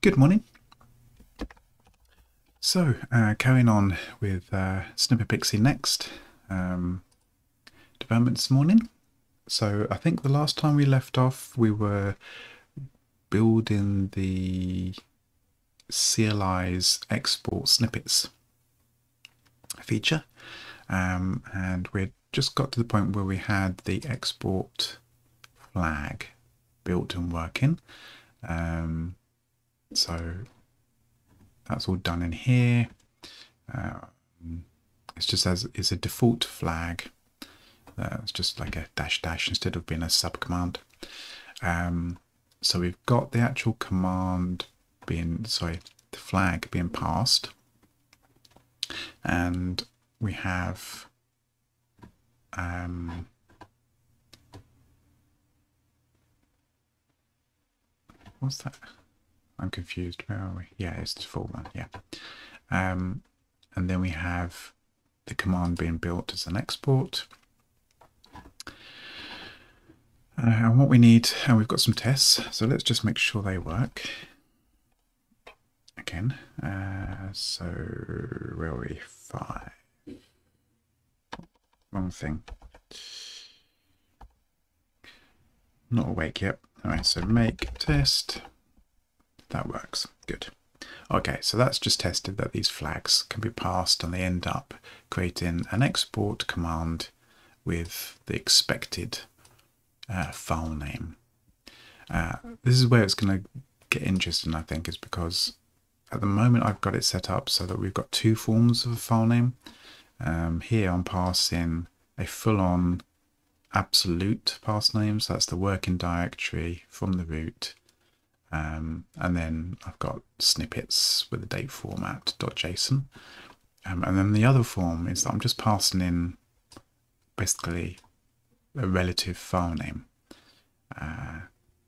Good morning. So, uh, carrying on with uh, Snippet Pixie next um, development this morning. So, I think the last time we left off, we were building the CLI's export snippets feature, um, and we just got to the point where we had the export flag built and working. Um, so that's all done in here. Um, it's just as it's a default flag. Uh, it's just like a dash dash instead of being a sub command. Um, so we've got the actual command being, sorry, the flag being passed. And we have um, what's that? I'm confused. Where are we? Yeah, it's the full one. Yeah. Um, and then we have the command being built as an export. Uh, and what we need, and we've got some tests, so let's just make sure they work. Again, uh, so where are we? Five. Wrong thing. Not awake yet. Alright, so make test. That works. Good. Okay, so that's just tested that these flags can be passed and they end up creating an export command with the expected uh, file name. Uh, this is where it's going to get interesting, I think, is because at the moment I've got it set up so that we've got two forms of a file name. Um, here I'm passing a full-on absolute pass name, so that's the working directory from the root um, and then I've got snippets with the date format .json. Um, and then the other form is that I'm just passing in basically a relative file name. Uh,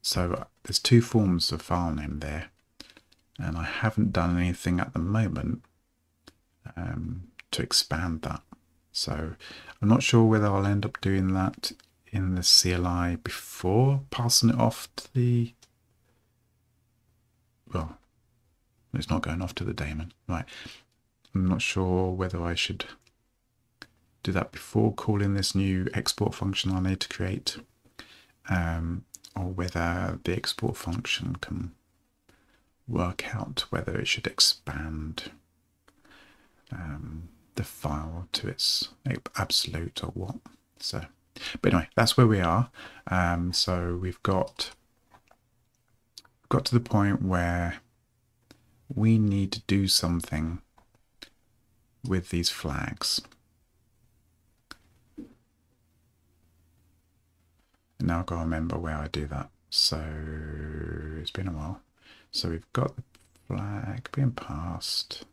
so there's two forms of file name there, and I haven't done anything at the moment um, to expand that. So I'm not sure whether I'll end up doing that in the CLI before passing it off to the well, it's not going off to the daemon. Right. I'm not sure whether I should do that before calling this new export function I need to create, um, or whether the export function can work out whether it should expand um, the file to its absolute or what. So, but anyway, that's where we are. Um, so we've got got to the point where we need to do something with these flags. And now I've got to remember where I do that. So it's been a while. So we've got the flag being passed,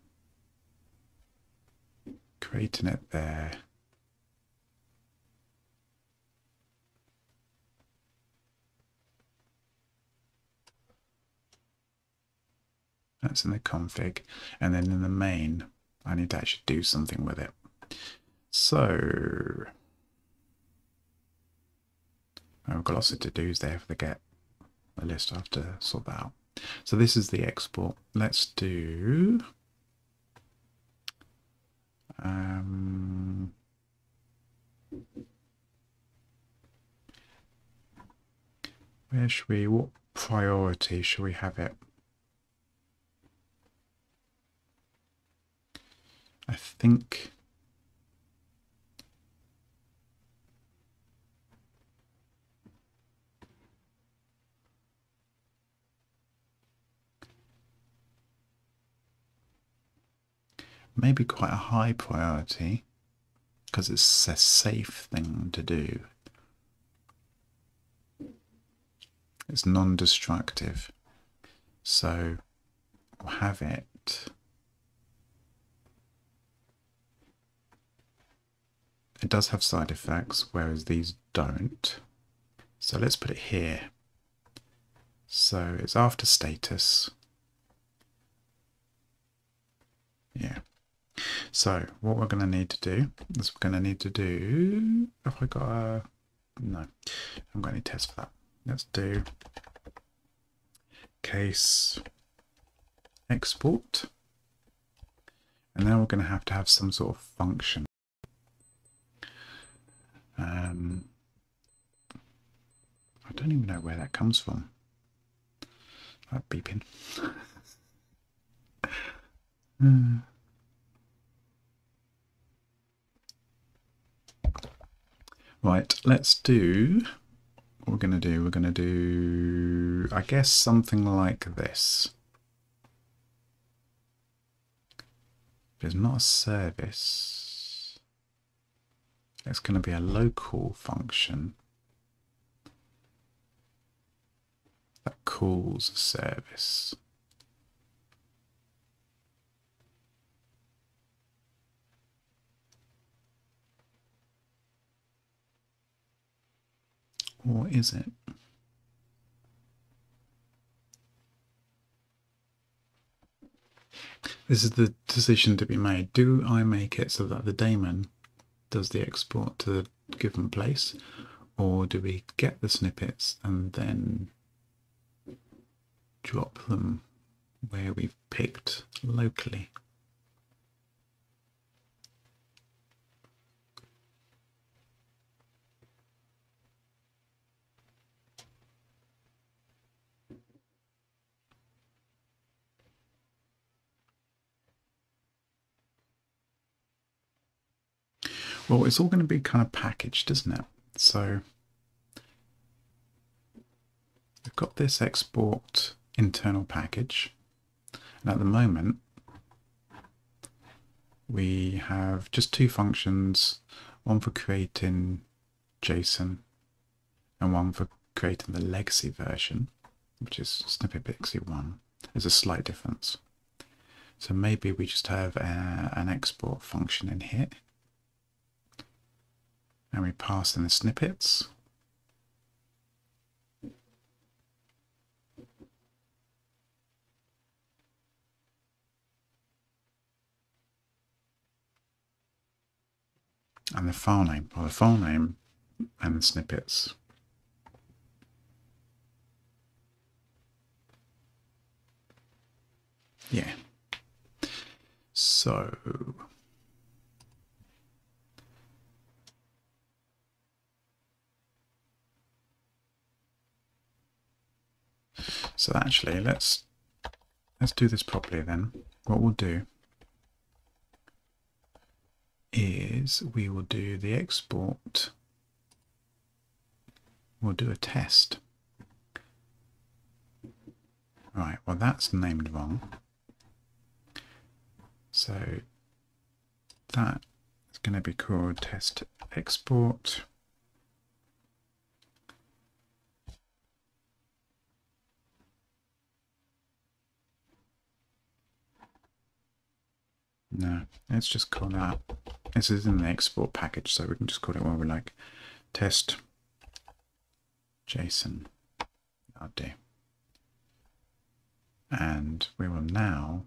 creating it there. That's in the config. And then in the main, I need to actually do something with it. So I've got lots of to-dos there for the get the list. I have to sort that out. So this is the export. Let's do um, where should we, what priority should we have it? I think maybe quite a high priority because it's a safe thing to do. It's non-destructive. So we'll have it It does have side effects, whereas these don't. So let's put it here. So it's after status. Yeah. So what we're going to need to do is we're going to need to do, have I got a, no, I haven't got any tests for that. Let's do case export. And now we're going to have to have some sort of function. Um, I don't even know where that comes from. That beeping. Hmm. Right, let's do what we're going to do. We're going to do, I guess, something like this. It's not a service. It's going to be a local function that calls a service. Or is it? This is the decision to be made. Do I make it so that the daemon does the export to the given place? Or do we get the snippets and then drop them where we've picked locally? Well, it's all going to be kind of packaged, isn't it? So we've got this export internal package. And at the moment, we have just two functions, one for creating JSON and one for creating the legacy version, which is Snippet Pixie 1. There's a slight difference. So maybe we just have a, an export function in here and we pass in the snippets. And the file name, or the file name and the snippets. Yeah. So So actually, let's let's do this properly then. What we'll do is we will do the export. We'll do a test. Right, well that's named wrong. So that is going to be called test export. No, let's just call that. Uh, this is in the export package, so we can just call it what we like. Test JSON. That'll. And we will now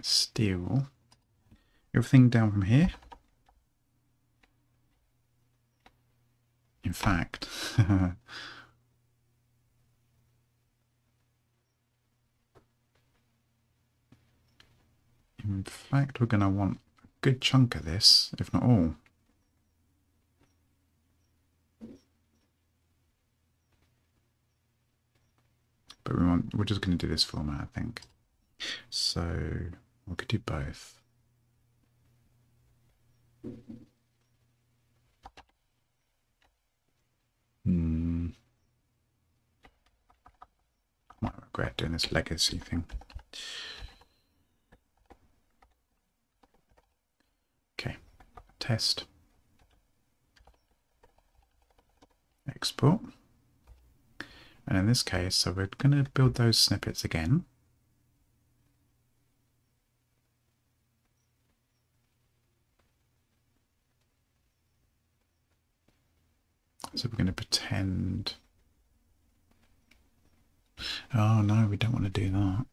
steal everything down from here In fact, in fact, we're going to want a good chunk of this, if not all. But we want, we're just going to do this format, I think. So we could do both. Hmm. Might regret doing this legacy thing. Okay, test. Export. And in this case, so we're going to build those snippets again. we're going to pretend. Oh no, we don't want to do that.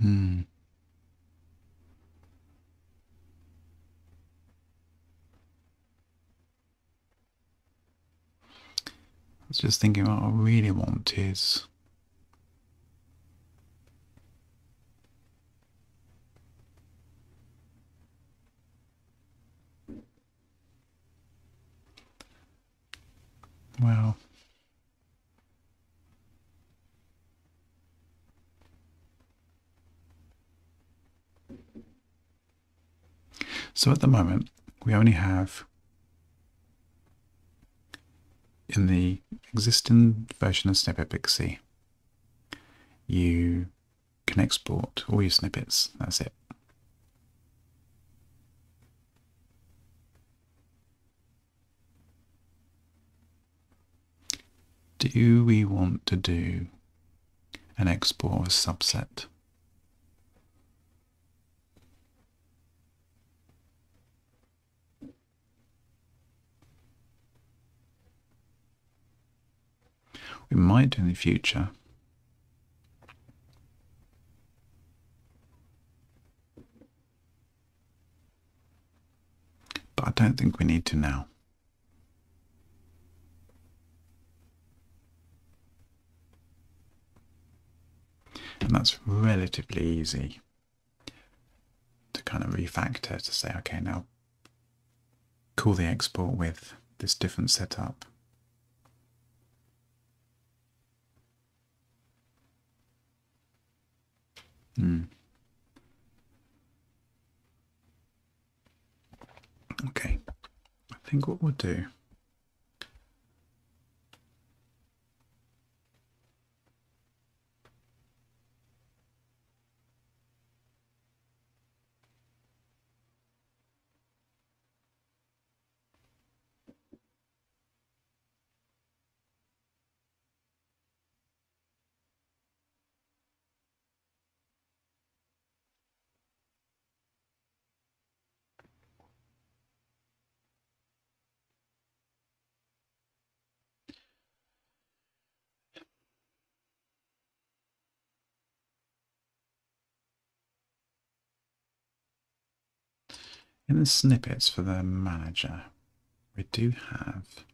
Hmm. Just thinking what I really want is well. So at the moment, we only have in the existing version of Snippet Pixie, you can export all your snippets. That's it. Do we want to do an export subset? We might in the future. But I don't think we need to now. And that's relatively easy to kind of refactor to say, okay, now call the export with this different setup. Hmm. Okay, I think what we'll do. In the snippets for the manager, we do have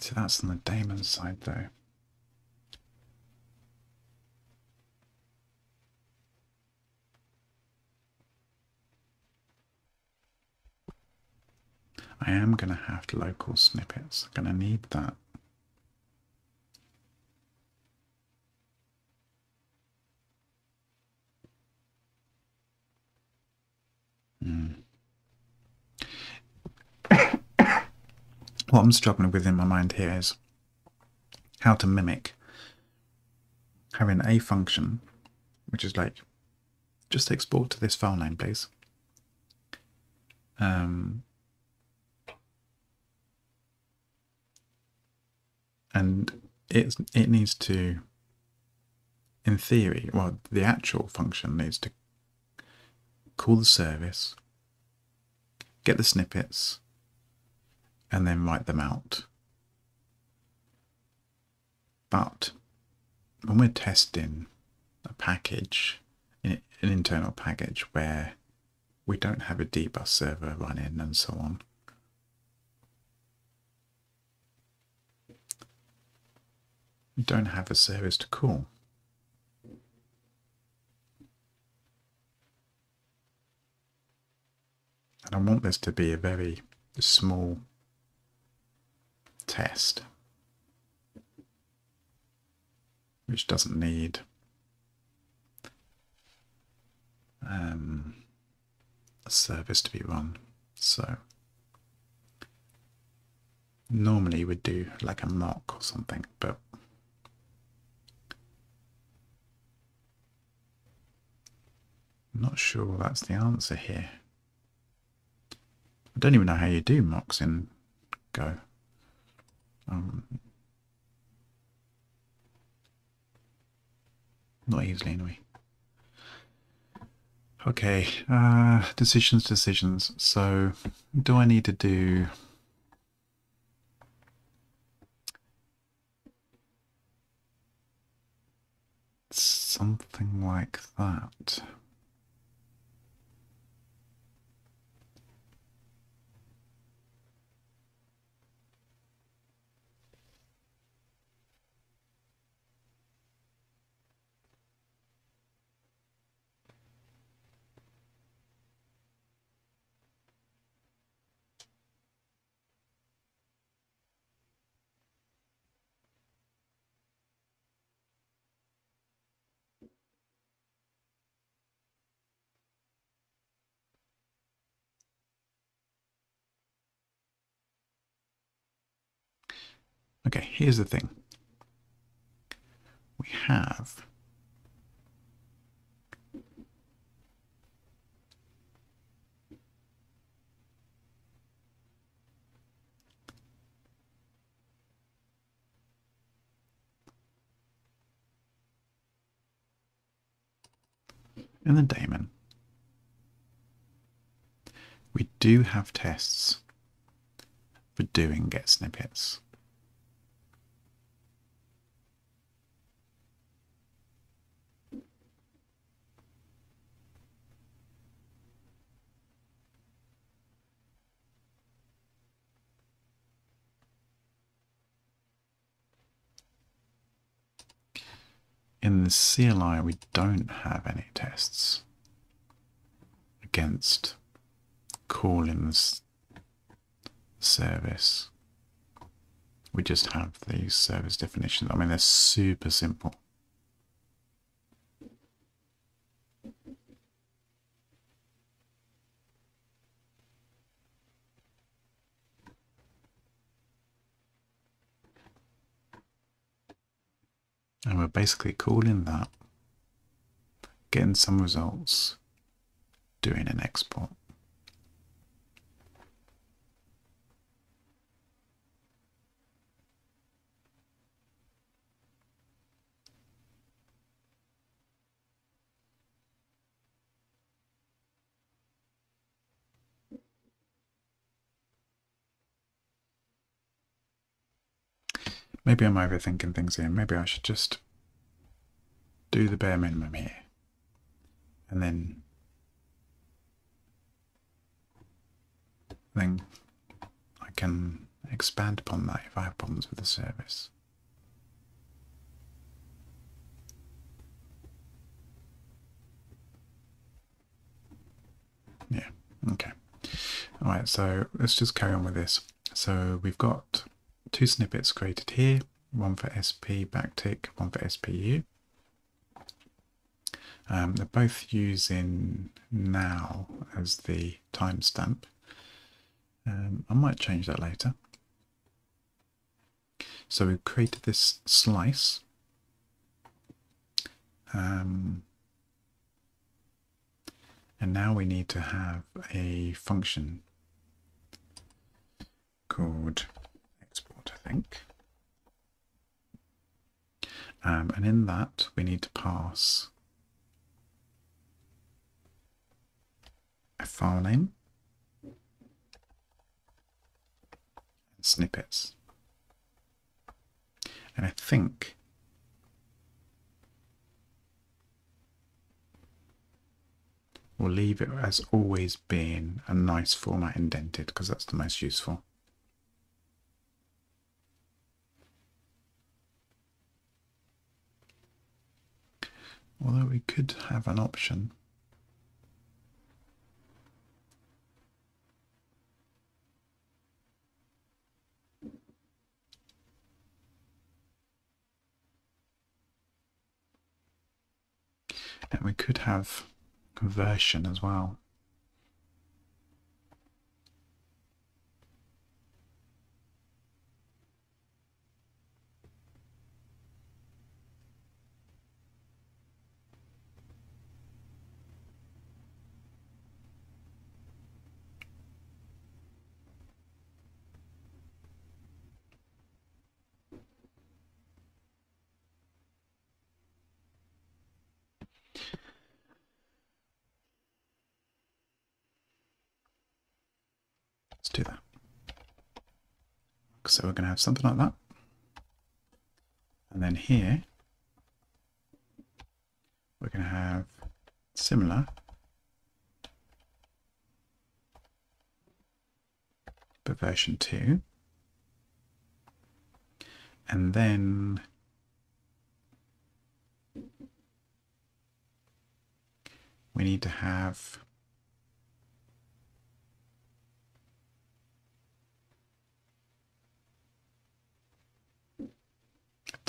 So that's on the daemon side though. I am going to have local snippets. I'm going to need that. Mm. what I'm struggling with in my mind here is how to mimic having a function which is like just export to this file name please um, and it it needs to in theory well the actual function needs to call the service get the snippets and then write them out. But when we're testing a package an internal package where we don't have a dbus server running and so on we don't have a service to call. And I want this to be a very small test, which doesn't need um, a service to be run. So normally we'd do like a mock or something, but I'm not sure that's the answer here. I don't even know how you do mocks in Go. Um, not easily, anyway. Okay, uh, decisions, decisions. So, do I need to do something like that? Okay, here's the thing. We have in the daemon, we do have tests for doing get snippets. In the CLI, we don't have any tests against calling this service. We just have these service definitions. I mean, they're super simple. And we're basically calling that, getting some results, doing an export. Maybe I'm overthinking things here. Maybe I should just do the bare minimum here. And then then I can expand upon that if I have problems with the service. Yeah, okay. Alright, so let's just carry on with this. So we've got two snippets created here, one for SP backtick, one for SPU. Um, they're both using now as the timestamp. Um, I might change that later. So we've created this slice. Um, and now we need to have a function called think. Um, and in that, we need to pass a file name and snippets. And I think we'll leave it as always being a nice format indented because that's the most useful. Although we could have an option. And we could have conversion as well. Do that. So we're going to have something like that. And then here, we're going to have similar but version 2 and then we need to have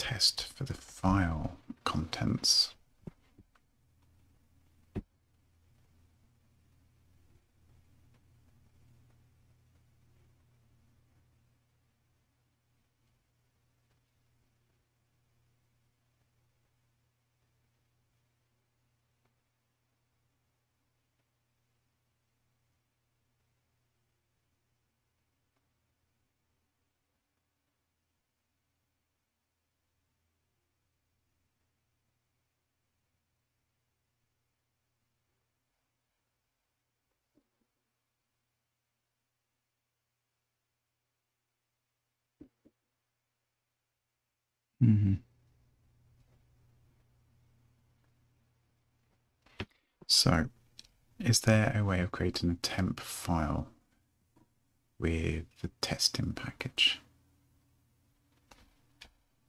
test for the file contents. Mm-hmm. So, is there a way of creating a temp file with the testing package?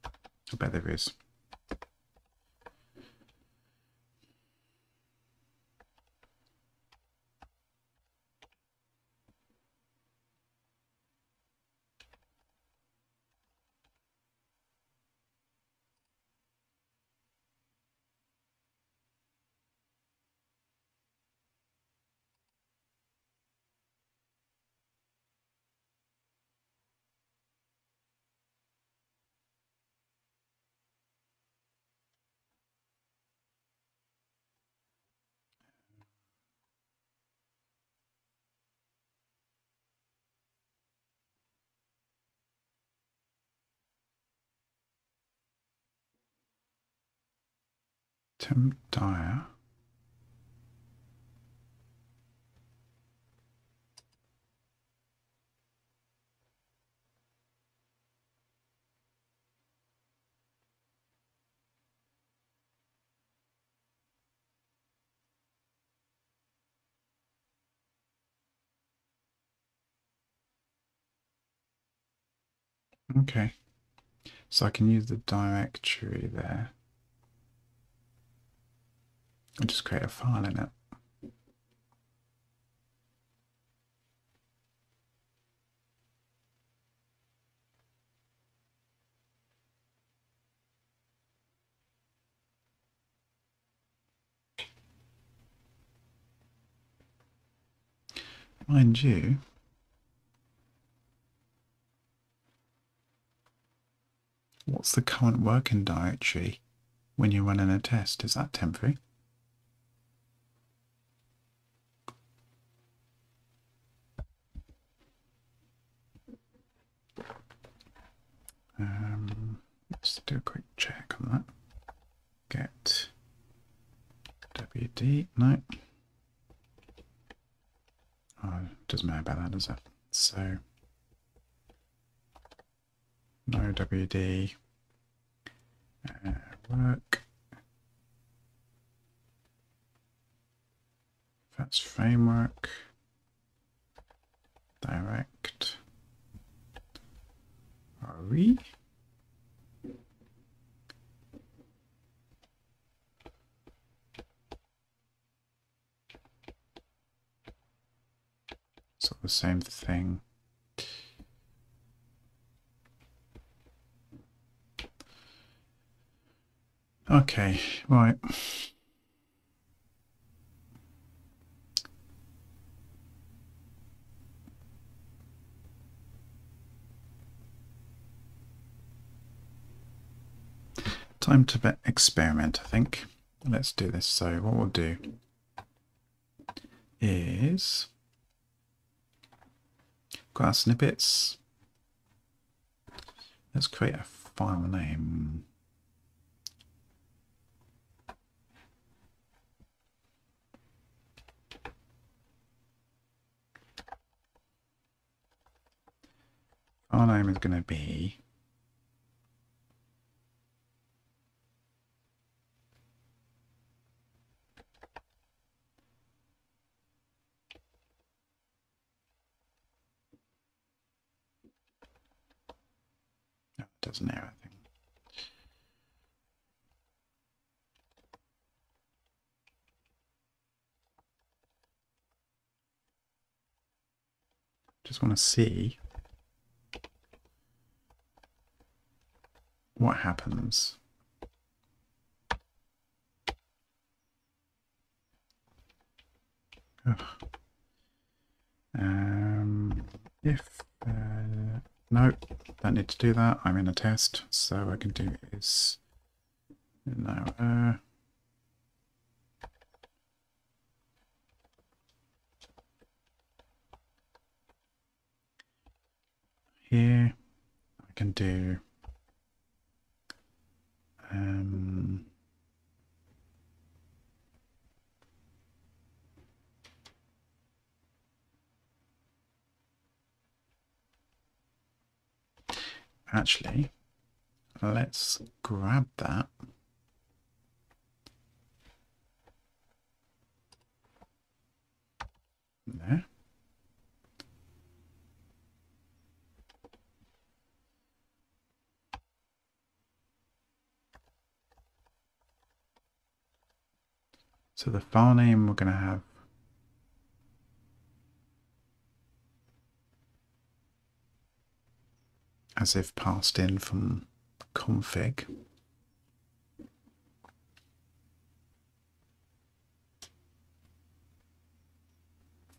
I bet there is. Tim Dyer. Okay, so I can use the directory there and just create a file in it. Mind you, what's the current working directory when you're running a test? Is that temporary? Let's do a quick check on that. Get WD, no. Oh, doesn't matter about that, does it? So, no WD, uh, work. That's framework, direct. Are we? The same thing. Okay, right. Time to experiment, I think. Let's do this. So what we'll do is Got our snippets. Let's create a file name. Our name is going to be It doesn't know anything. Just want to see what happens. Ugh. Um, if uh, no, don't need to do that. I'm in a test, so I can do is no. Uh, here I can do um, actually let's grab that. There. So the file name we're going to have as if passed in from config.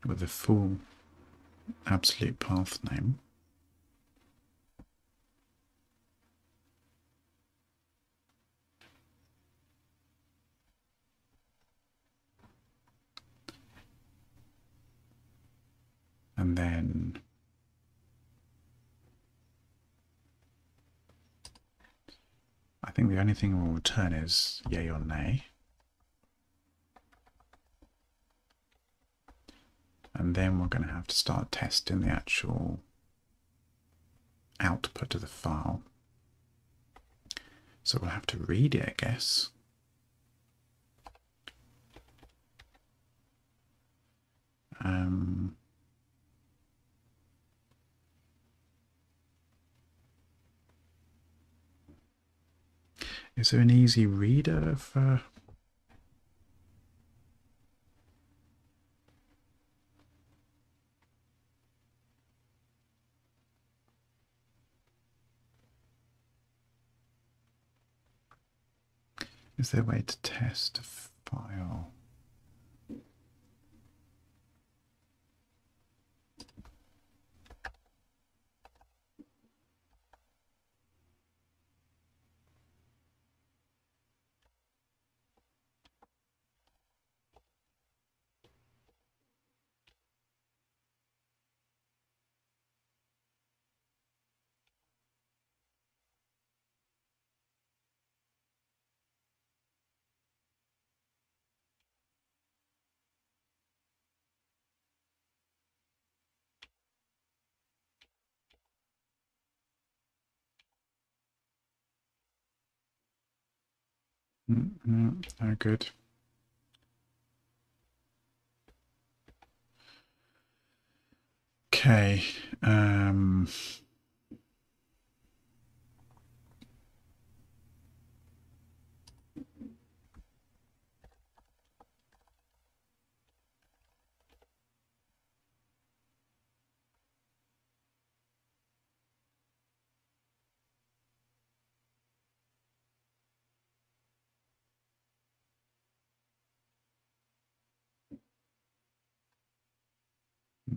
With a full absolute path name. and then think the only thing we'll return is yay or nay. And then we're going to have to start testing the actual output of the file. So we'll have to read it, I guess. Um, Is there an easy reader for? Is there a way to test a file? Mm, mm, no good. Okay. Um,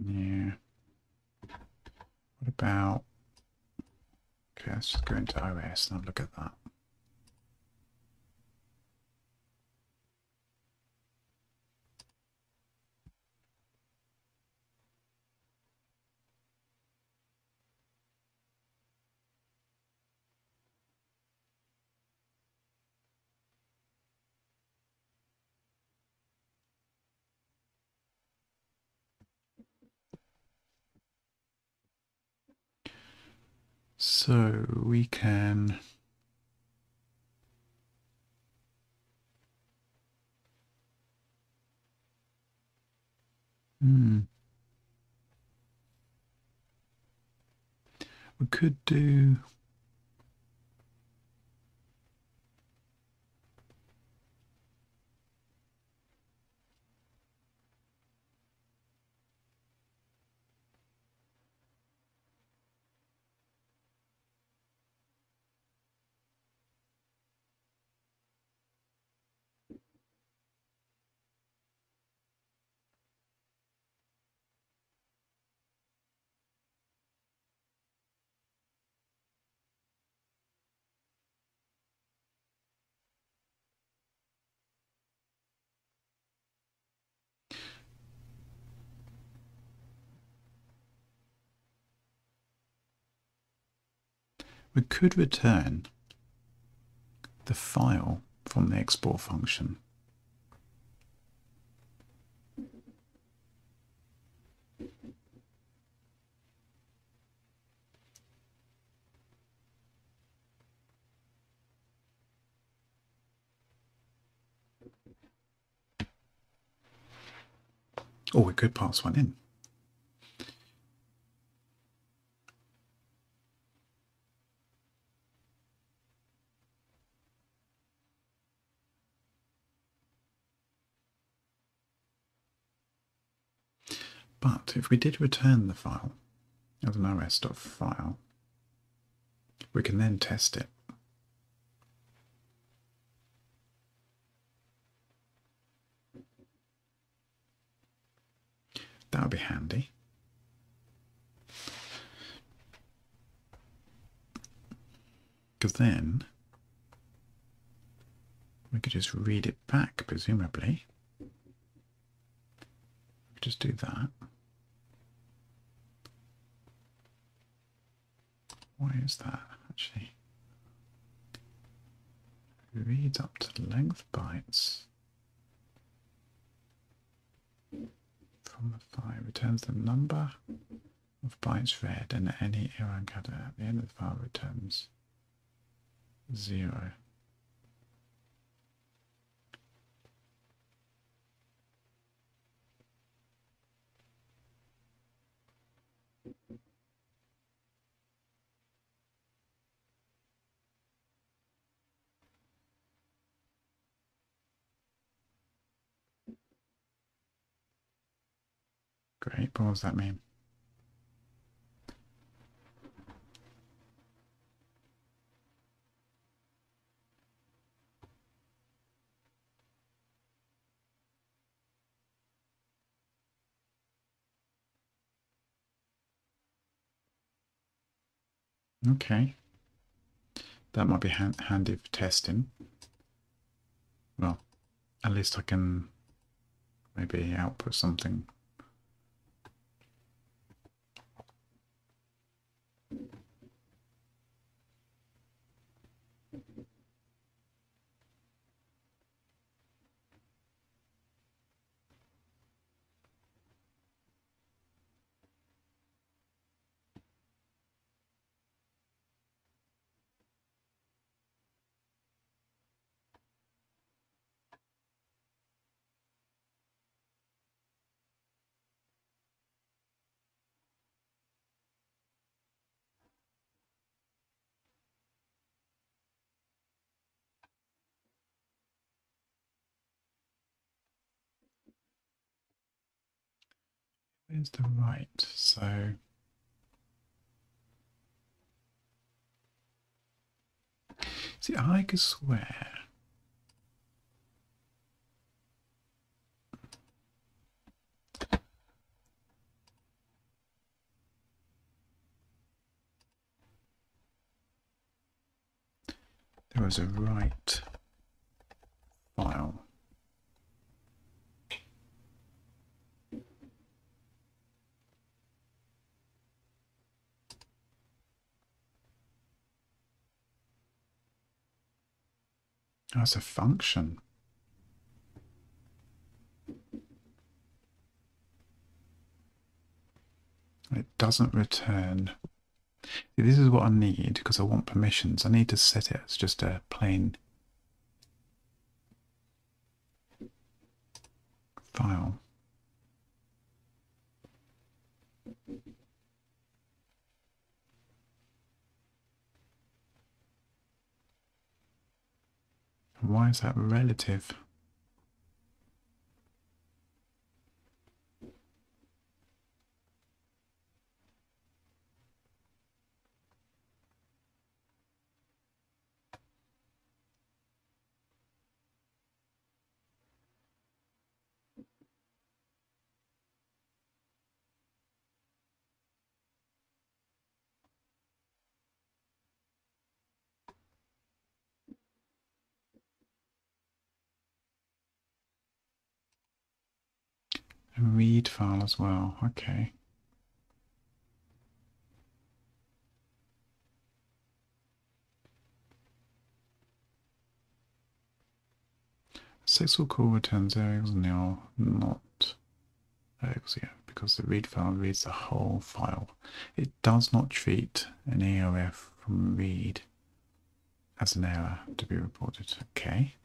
yeah. What about? Okay, let's just go into OS and have a look at that. So we can Hmm. We could do we could return the file from the export function. Or we could pass one in. But if we did return the file as an os.file, we can then test it. That would be handy. Because then we could just read it back, presumably. Just do that. Why is that actually? Reads up to length bytes from the file, returns the number of bytes read, and any error encountered at the end of the file returns zero. Great, but what does that mean? Okay. That might be hand handy for testing. Well, at least I can maybe output something Where's the right? So see, I could swear. There was a write file. Oh, as a function. It doesn't return See, this is what I need because I want permissions. I need to set it as just a plain file. Why is that relative? Read file as well. Okay. Six will call returns equals nil, not equals yeah, because the read file reads the whole file. It does not treat an EOF from read as an error to be reported. Okay.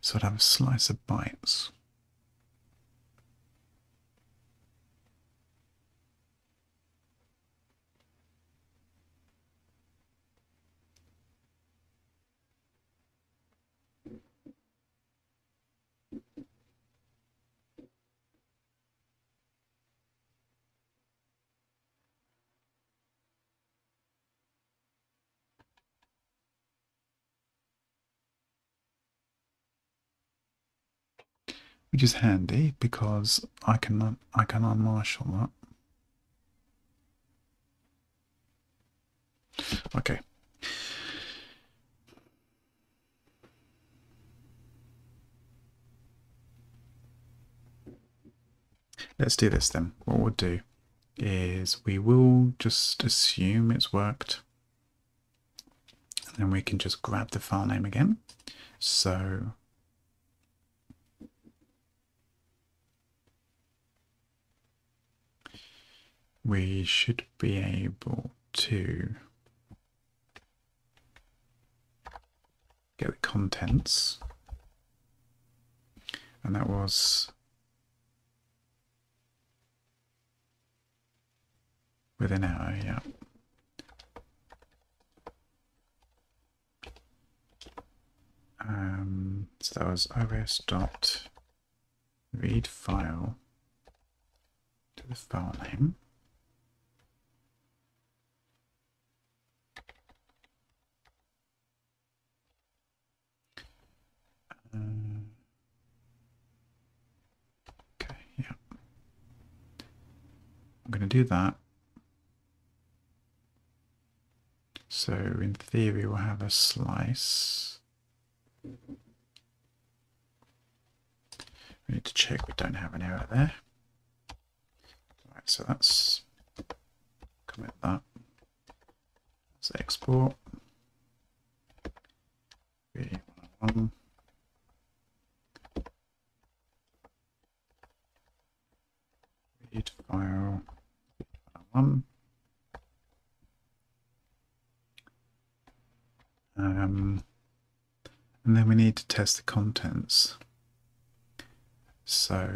So I'd have a slice of bytes. Which is handy because I can I can unmarshal that. Okay. Let's do this then. What we'll do is we will just assume it's worked. And then we can just grab the file name again. So we should be able to get the contents. And that was within hour yeah. Um, so that was os dot read file to the file name Uh, okay, yeah. I'm going to do that. So in theory, we'll have a slice. We need to check we don't have an error there. Right, so that's commit that. Let's export. V101. Read file one. Um, and then we need to test the contents. So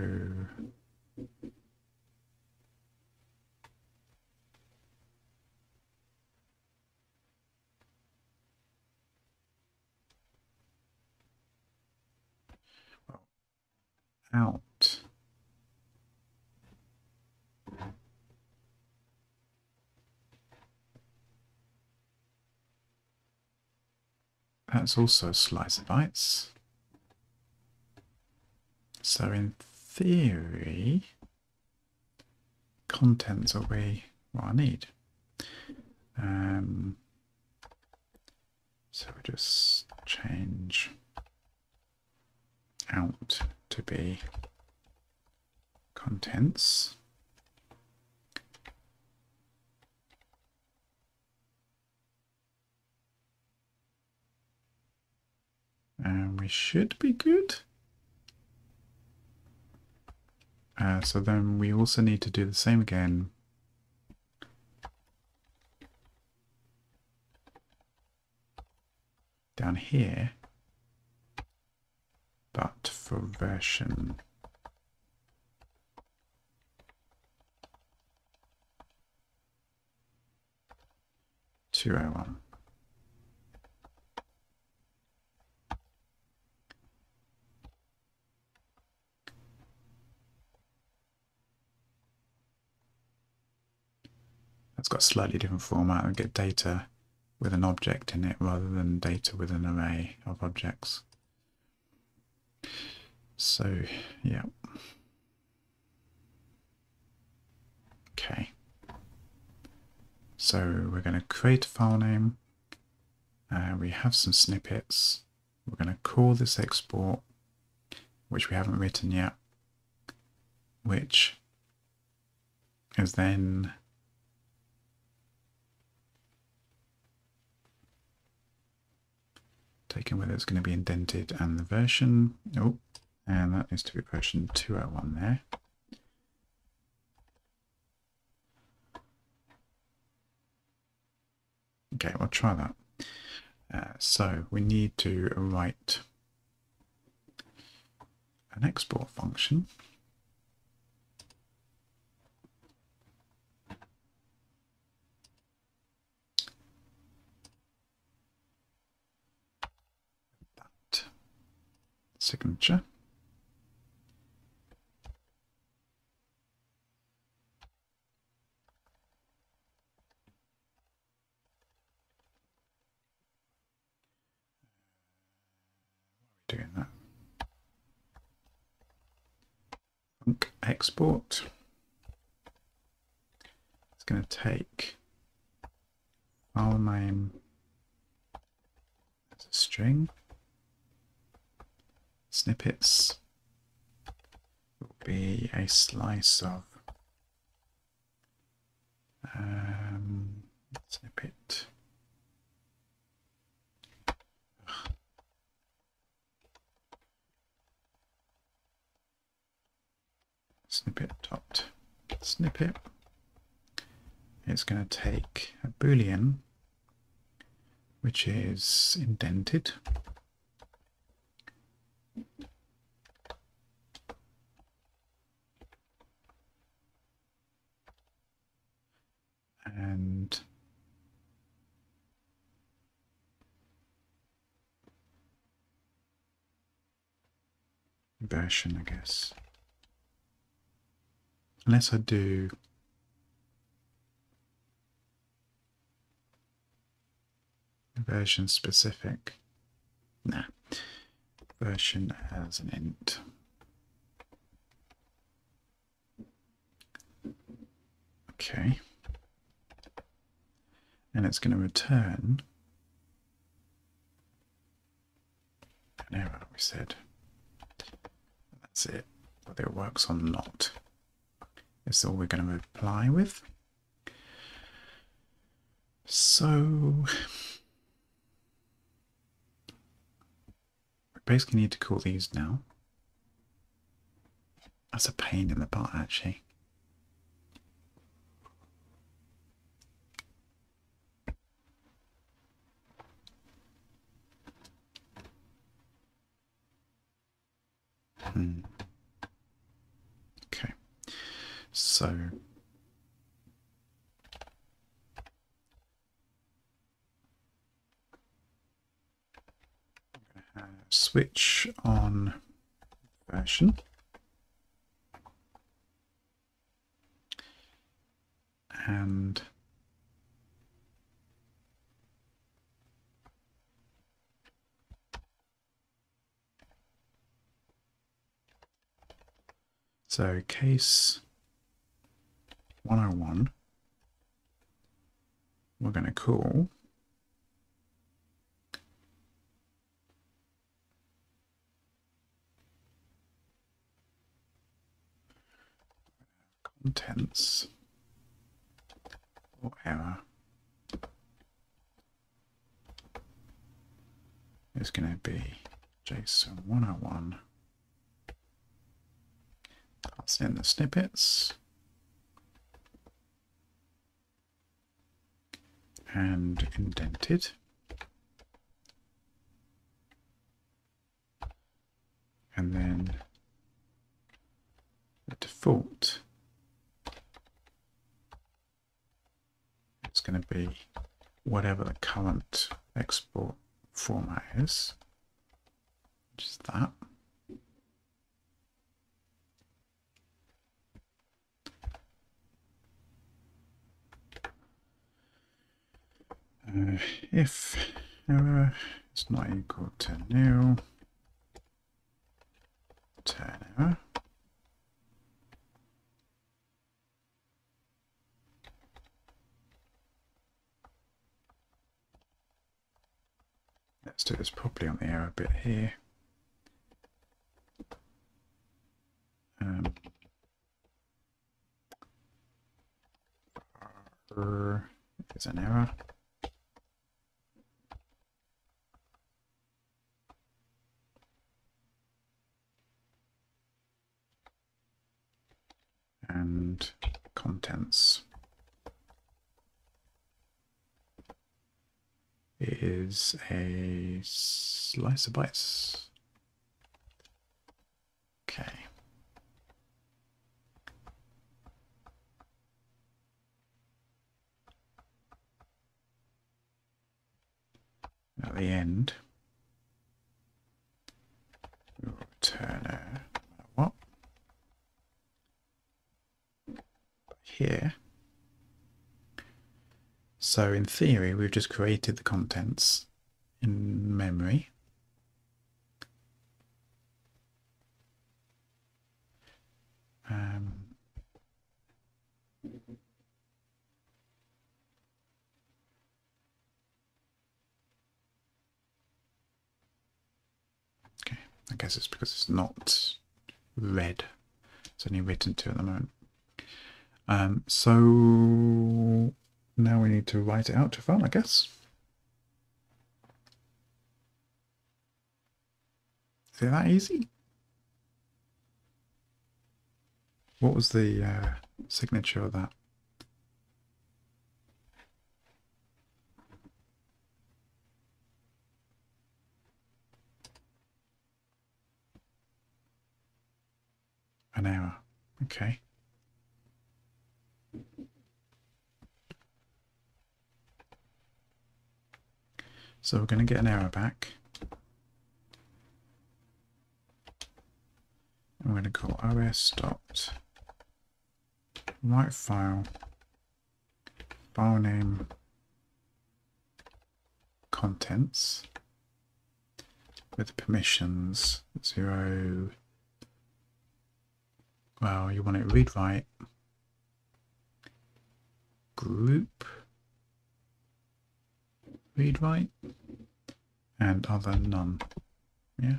out That's also slice of bytes. So in theory, contents will be what I need. Um, so we just change out to be contents. And we should be good. Uh, so then we also need to do the same again. Down here, but for version two oh one. That's got a slightly different format and get data with an object in it rather than data with an array of objects. So, yeah. Okay. So we're going to create a file name. Uh, we have some snippets. We're going to call this export, which we haven't written yet, which is then taken whether it's going to be indented and the version. Oh, and that needs to be version 201 there. Okay, we'll try that. Uh, so we need to write an export function. That signature. doing that. Export. It's going to take file name as a string. Snippets will be a slice of um, snippet snippet dot snippet. It's going to take a boolean which is indented. And version, I guess unless I do version specific. Nah, version as an int. Okay. And it's going to return an error, we said. That's it. Whether it works or not is all we're going to reply with. So we basically need to call these now. That's a pain in the butt, actually. Hmm. Okay, so switch on version. And so case 101 we're going to call contents or error is going to be JSON 101. Pass in the snippets. And indented. And then the default it's going to be whatever the current export format is, which is that. Uh, if error is not equal to nil, turn error. Let's do this properly on the error bit here. Um, is an error. And contents. is a slice of bytes. Okay. At the end, we'll return a what? Here, so in theory, we've just created the contents in memory. Um, okay, I guess it's because it's not read. It's only written to at the moment. Um, so now we need to write it out to file, I guess. Is it that easy? What was the uh, signature of that? An hour. Okay. So we're going to get an error back. I'm going to call os dot write file. File name. Contents. With permissions. Zero. Well you want it read write. Group read write and other none. Yeah.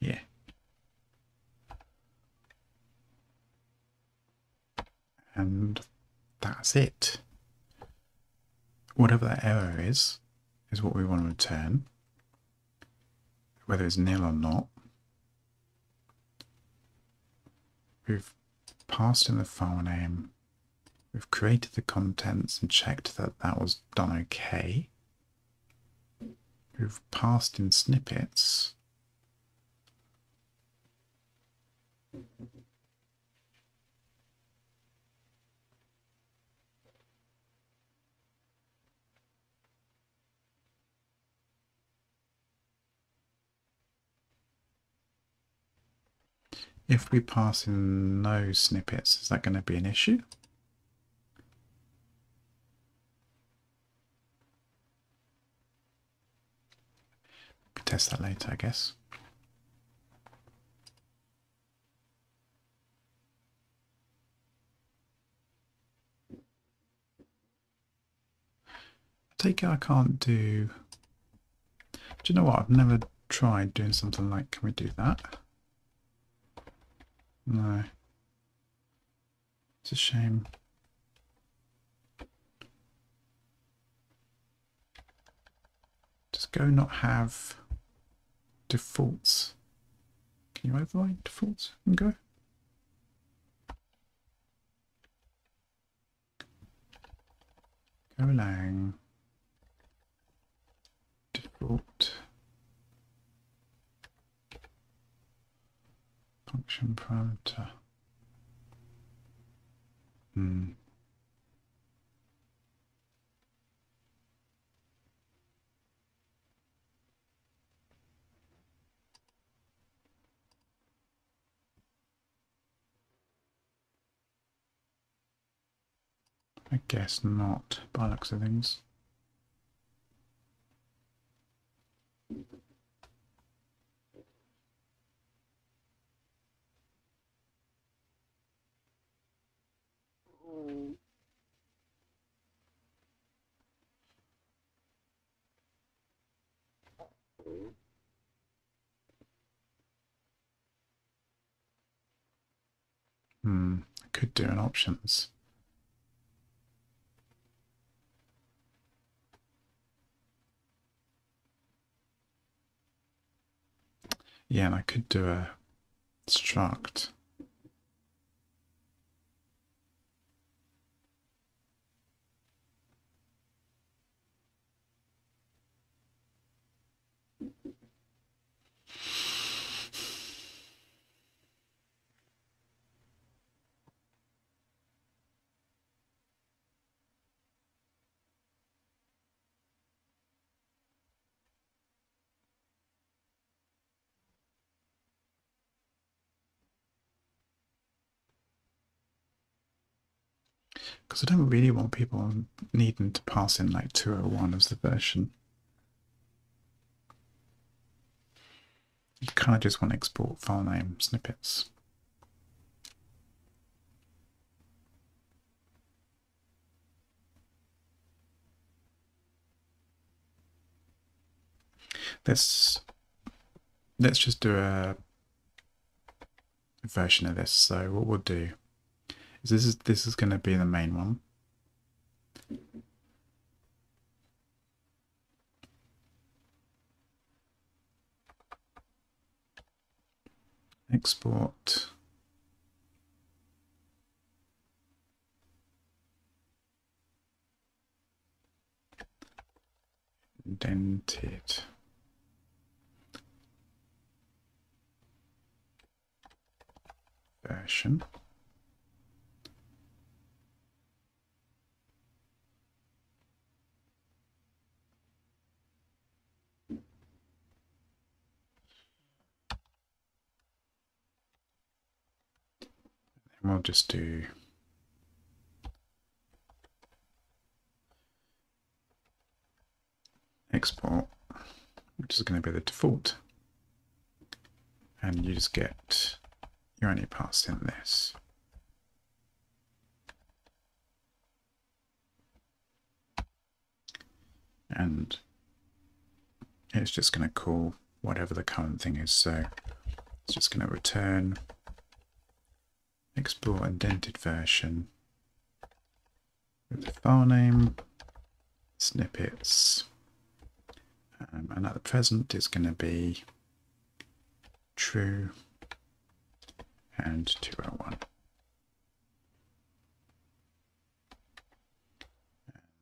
Yeah. And that's it. Whatever that error is, is what we want to return, whether it's nil or not. We've passed in the file name We've created the contents and checked that that was done okay. We've passed in snippets. If we pass in no snippets, is that going to be an issue? Test that later, I guess. I take it I can't do... Do you know what? I've never tried doing something like, can we do that? No. It's a shame. Just go not have defaults. Can you override defaults and go? Golang default function parameter. Hmm. I guess not, by looks of things. Hmm, I could do an options. Yeah, and I could do a struct. Because I don't really want people needing to pass in like 201 as the version. You kind of just want to export file name snippets. Let's let's just do a version of this. So what we'll do is this is this is going to be the main one. Export indented version. We'll just do export, which is going to be the default. And you just get, you only pass in this. And it's just going to call whatever the current thing is. So it's just going to return export indented version with the file name, snippets, um, and at the present it's going to be true and 201.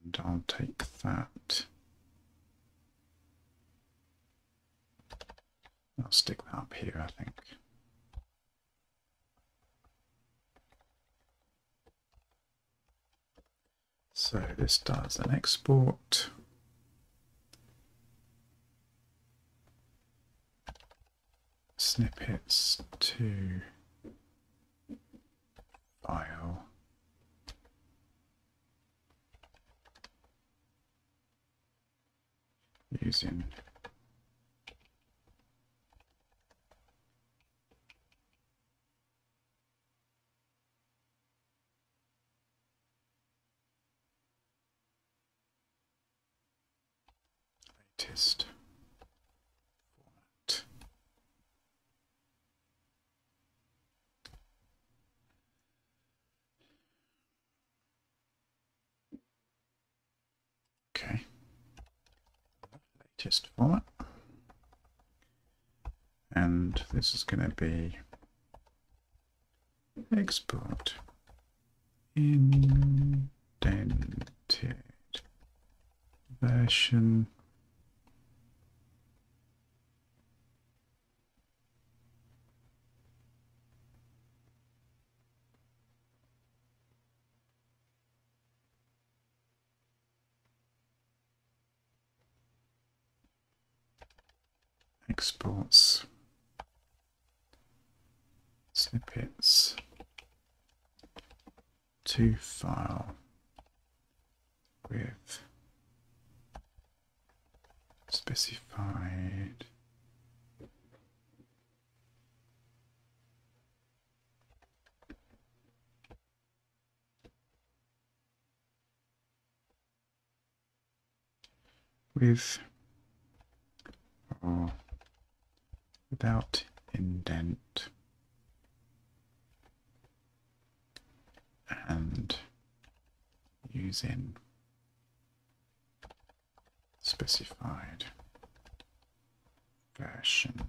And I'll take that. I'll stick that up here, I think. So this does an export. Snippets to file. Using latest format. Okay. latest format. And this is going to be export indented version exports snippets to file with specified with or without indent and using specified version.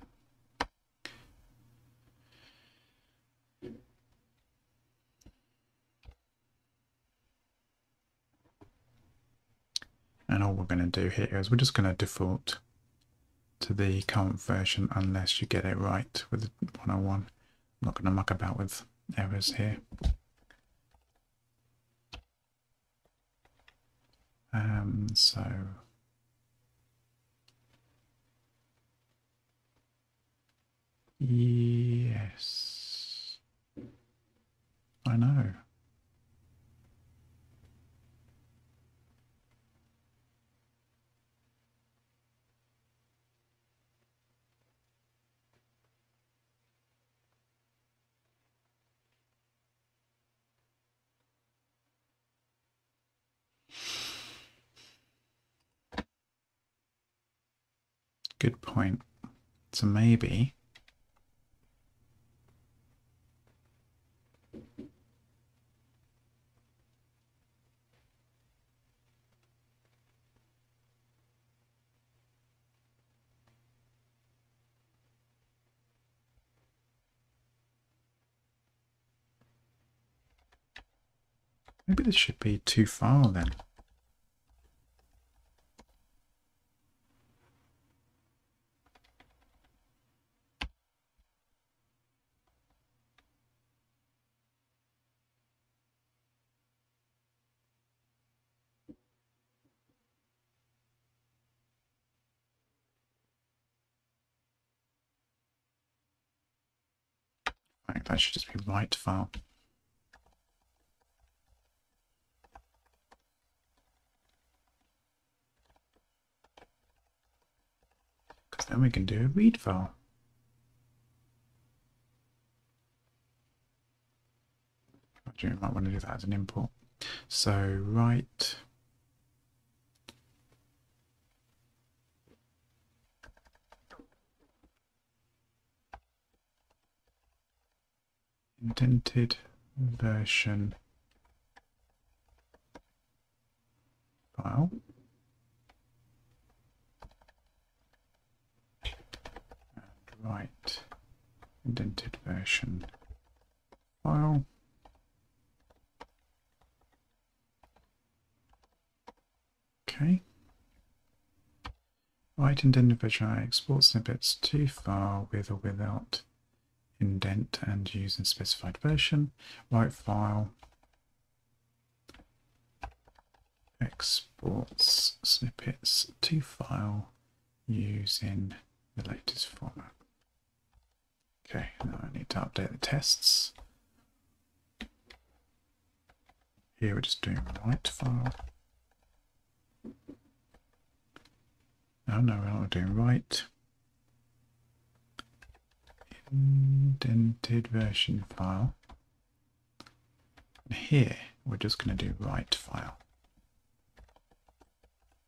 And all we're going to do here is we're just going to default to the current version unless you get it right with 101. I'm not going to muck about with errors here. Um, so yes, I know. Good point. So maybe Maybe this should be too far then. Right, that should just be write file. Because then we can do a read file. You might want to do that as an import. So write indented version. File. And write indented version file. Okay. Write indented version I export snippets to file with or without indent and use in specified version, write file, exports snippets to file using the latest format. Okay, now I need to update the tests. Here we're just doing write file. Oh no, we're not doing write indented version file. And here we're just going to do write file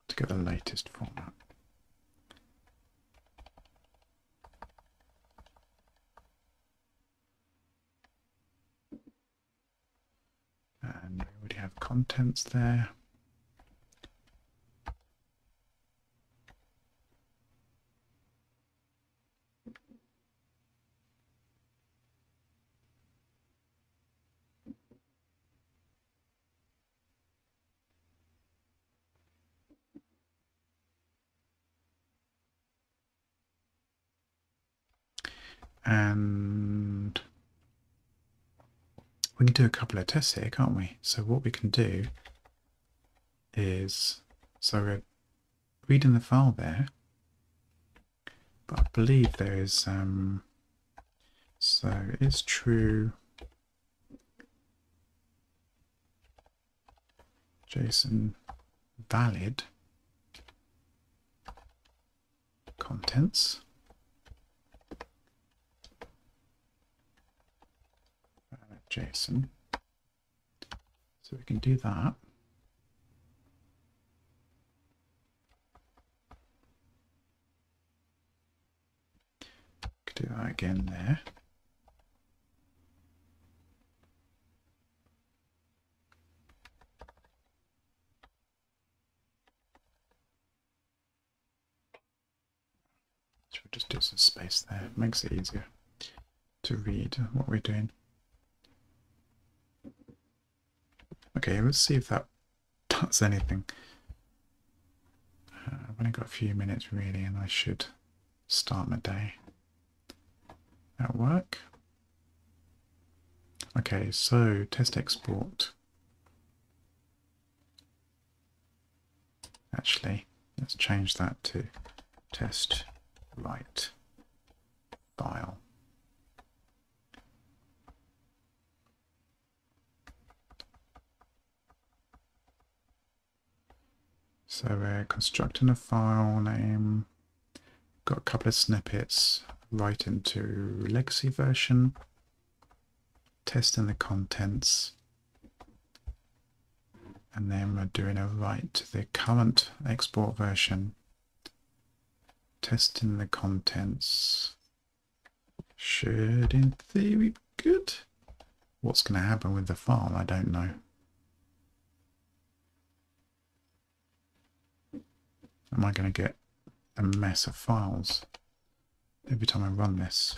to get the latest format. And we already have contents there. And we can do a couple of tests here, can't we? So what we can do is, so we're reading the file there, but I believe there is, um, so it is true JSON valid contents. Valid JSON. So we can do that. Do that again there. So we'll just do some space there. Makes it easier to read what we're doing. Okay, let's see if that does anything. Uh, I've only got a few minutes really, and I should start my day at work. Okay, so test export. Actually, let's change that to test write file. So we're constructing a file name, got a couple of snippets right into legacy version, testing the contents, and then we're doing a write to the current export version, testing the contents. Should in theory be good. What's going to happen with the file, I don't know. Am I going to get a mess of files every time I run this?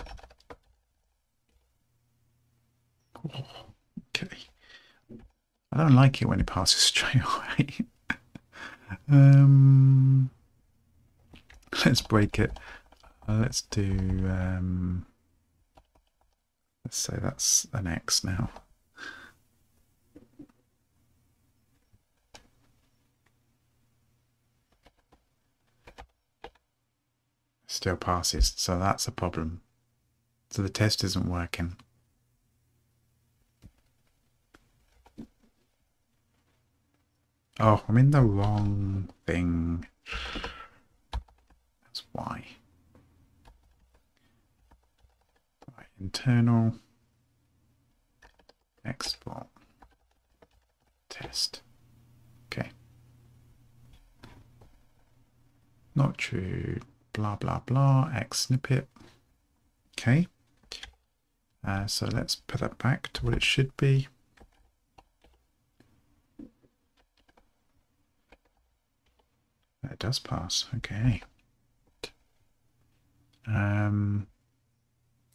Okay. I don't like it when it passes straight away. um, let's break it. Uh, let's do, um, let's say that's an X now. Still passes, so that's a problem. So the test isn't working. Oh, I'm in the wrong thing. That's why. Right, internal export test. Okay. Not true. Blah blah blah. X snippet. Okay. Uh, so let's put that back to what it should be. It does pass. Okay. Um,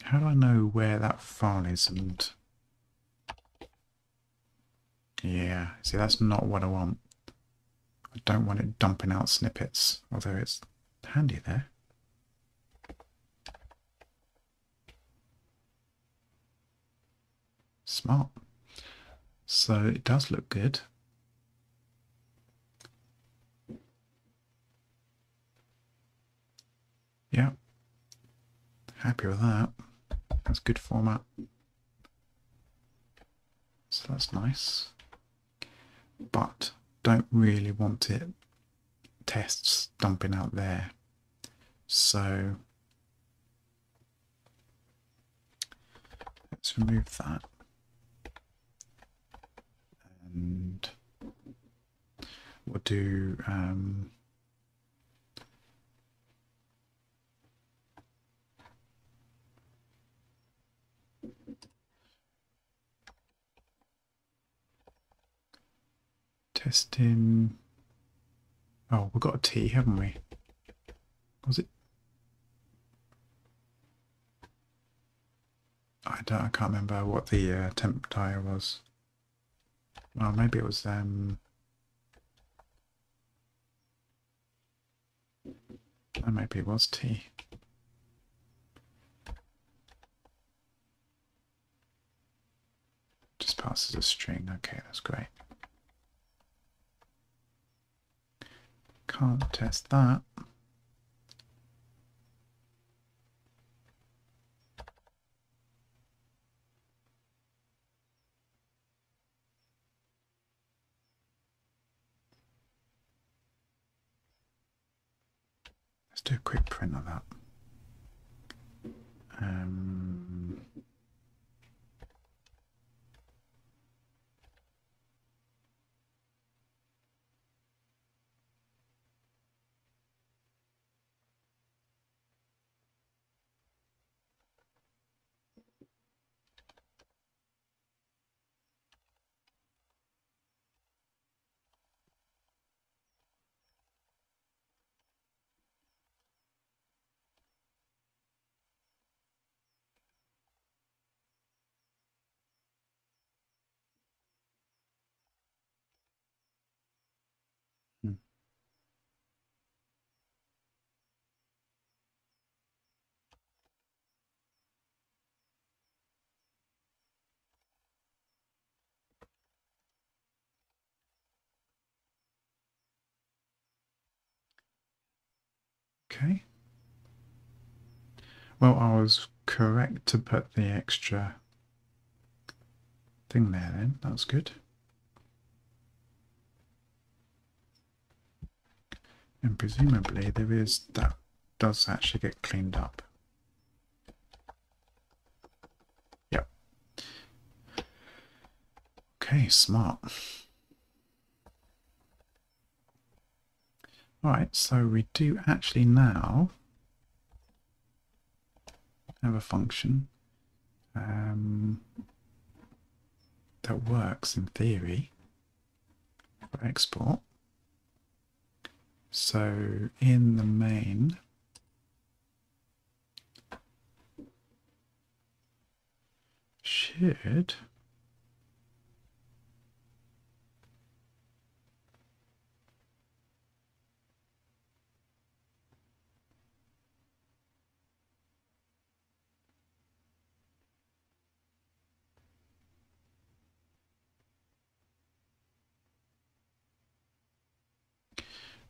how do I know where that file is? And yeah, see, that's not what I want. I don't want it dumping out snippets, although it's handy there. Smart. So it does look good. Yeah. Happy with that. That's good format. So that's nice. But don't really want it tests dumping out there. So let's remove that. And we'll do um, testing. Oh, we've got a T, haven't we? Was it? Don't, I can't remember what the uh, TempDir was. Well, maybe it was um. Oh, maybe it was T. Just passes a string. Okay, that's great. Can't test that. Quick print of that. Um, Okay. Well, I was correct to put the extra thing there then. That's good. And presumably there is that does actually get cleaned up. Yep. Okay, smart. Alright, so we do actually now have a function um, that works in theory for export. So in the main, should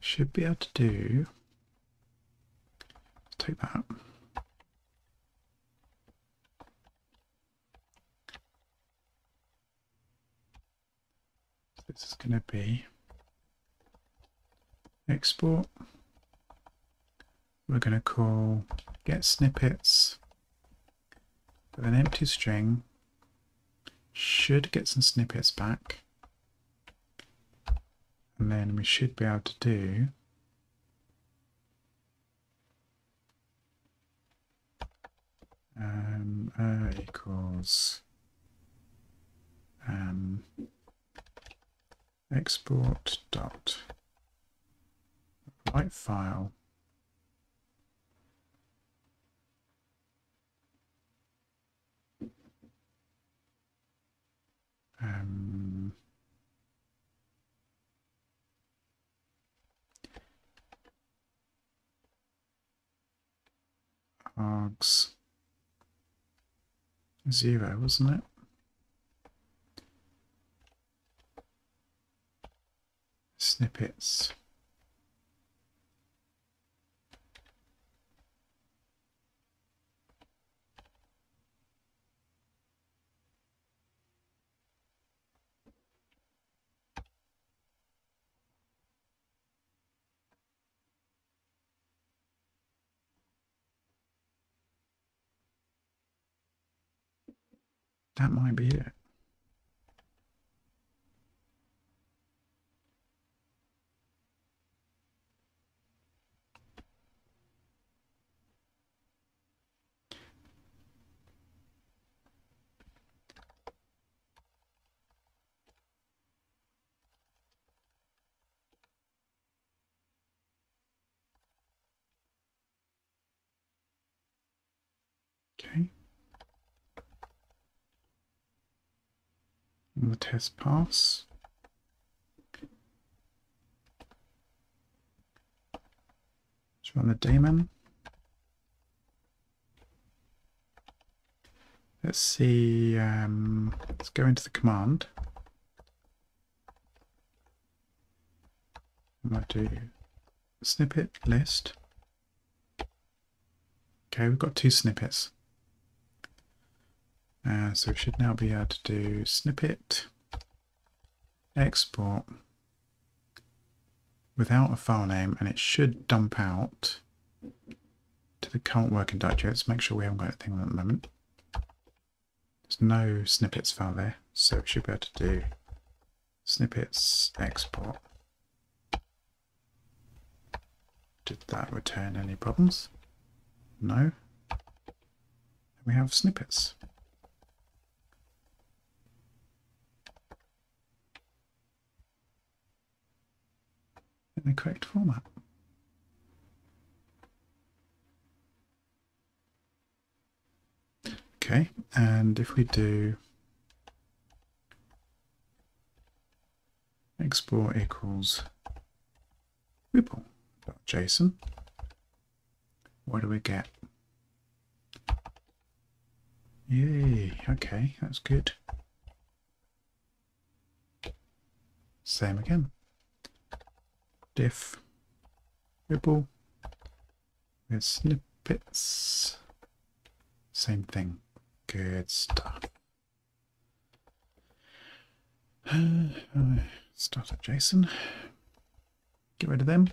should be able to do. Let's take that. This is going to be export. We're going to call get snippets with an empty string. Should get some snippets back and then we should be able to do um, uh, equals um, export dot write file. Um, args zero, wasn't it? Snippets. That might be it. Okay. The test pass. Let's run the daemon. Let's see, um, let's go into the command. I might do snippet list. Okay, we've got two snippets. Uh, so we should now be able to do snippet, export without a file name, and it should dump out to the current working directory. Let's make sure we haven't got anything at the moment. There's no snippets file there, so we should be able to do snippets export. Did that return any problems? No. We have snippets. In the correct format. Okay, and if we do export equals ripple.json, what do we get? Yay, okay, that's good. Same again. Diff ripple with snippets. Same thing. Good stuff. Start at JSON. Get rid of them.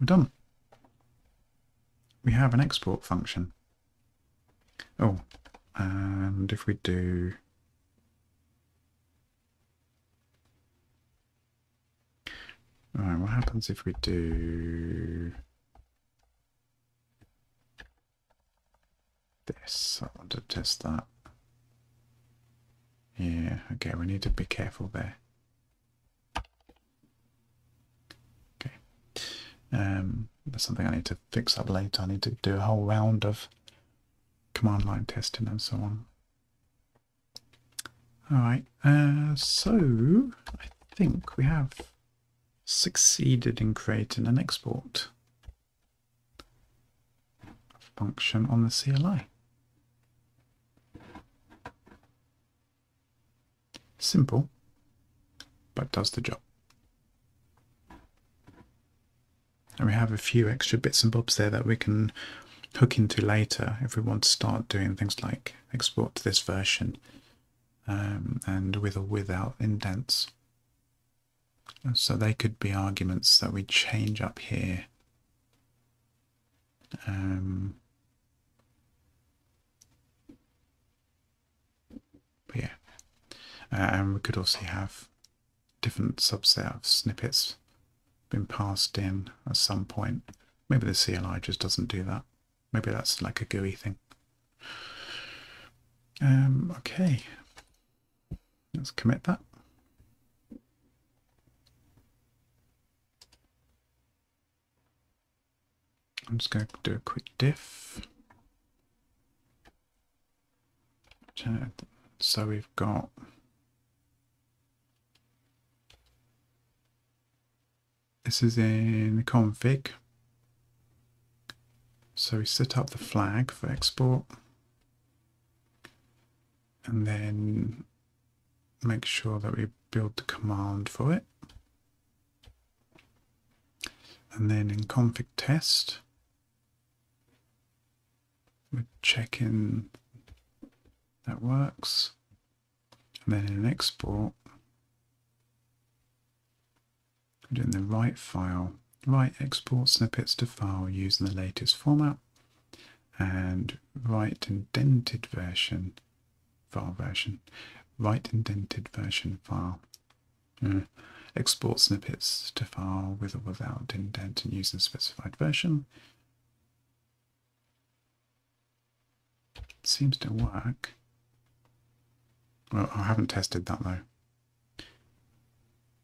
We're done. We have an export function. Oh, and if we do Alright, what happens if we do this? I want to test that. Yeah, okay, we need to be careful there. Okay. Um, that's something I need to fix up later. I need to do a whole round of command line testing and so on. Alright, uh, so I think we have succeeded in creating an export function on the CLI. Simple, but does the job. And we have a few extra bits and bobs there that we can hook into later if we want to start doing things like export to this version um, and with or without indents. So they could be arguments that we change up here. Um, but yeah, uh, and we could also have different subset of snippets been passed in at some point. Maybe the CLI just doesn't do that. Maybe that's like a GUI thing. Um, okay, let's commit that. I'm just going to do a quick diff. So we've got this is in config. So we set up the flag for export and then make sure that we build the command for it. And then in config test, we're that works. And then in export, we're doing the write file, write export snippets to file using the latest format, and write indented version, file version, write indented version file. Uh, export snippets to file with or without indent and using specified version. Seems to work. Well, I haven't tested that though.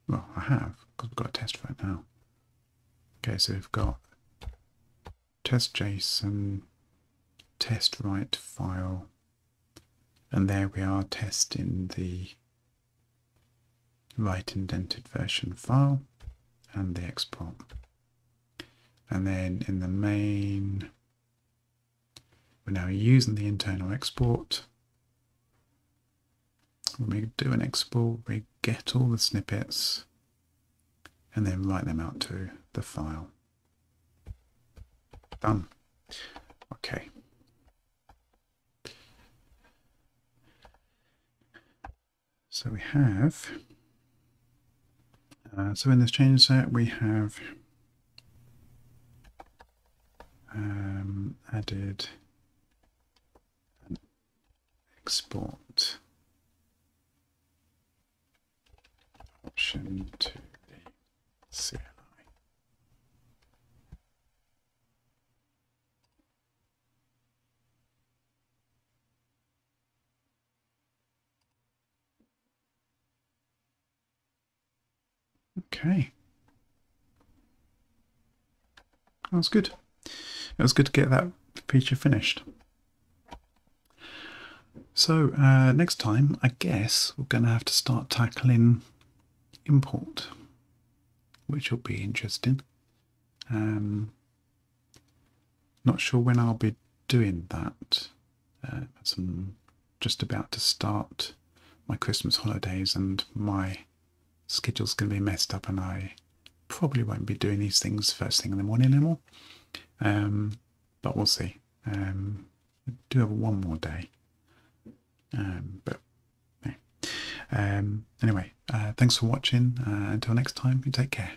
Well, I have, because we've got a test for it now. Okay, so we've got test JSON, test write file, and there we are testing the write indented version file and the export. And then in the main, we're now using the internal export. When we do an export, we get all the snippets and then write them out to the file. Done. Okay. So we have, uh, so in this change set we have um, added export option to the CLI. Okay. That was good. It was good to get that feature finished. So uh, next time, I guess we're going to have to start tackling import, which will be interesting. Um, not sure when I'll be doing that. Uh, I'm just about to start my Christmas holidays, and my schedule's going to be messed up, and I probably won't be doing these things first thing in the morning anymore. Um, but we'll see. Um, I do have one more day. Um, but um, anyway, uh, thanks for watching. Uh, until next time, you take care.